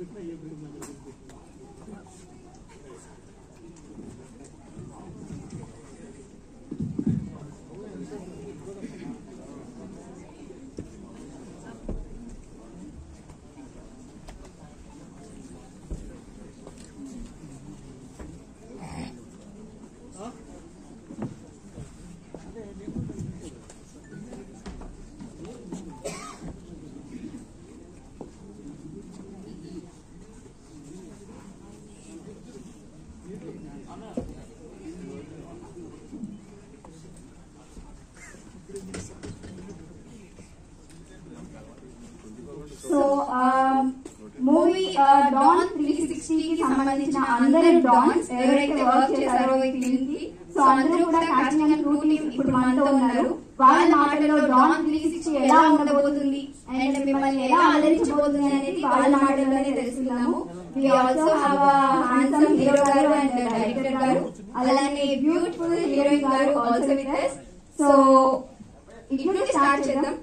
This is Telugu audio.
సో డాన్ త్రీ సిక్స్టీ కి సంబంధించిన అందరి డాన్స్ ఎవరైతే వర్క్ చేశారో ఈ ఫిల్మ్కి సో అందరూ కూడా కాకినాడ క్రూ టీమ్ ఇప్పుడు మనతో ఉన్నారు. వాళ్ళ మాటల్లో డాన్ త్రీ సిక్స్టీ ఎలా ఉండబోతుంది అండ్ మిమ్మల్ని ఎలా ఆదరించబోతుంది అనేది వాళ్ళ మాటల్లోనే తెలుసుకున్నాము we also have handsome hero గారు అండ్ డైరెక్టర్ గారు. అలానే బ్యూటిఫుల్ హీరోయిన్ గారు ఆల్సో విత్ సో ఇప్పుడు స్టార్ట్ చేద్దాం.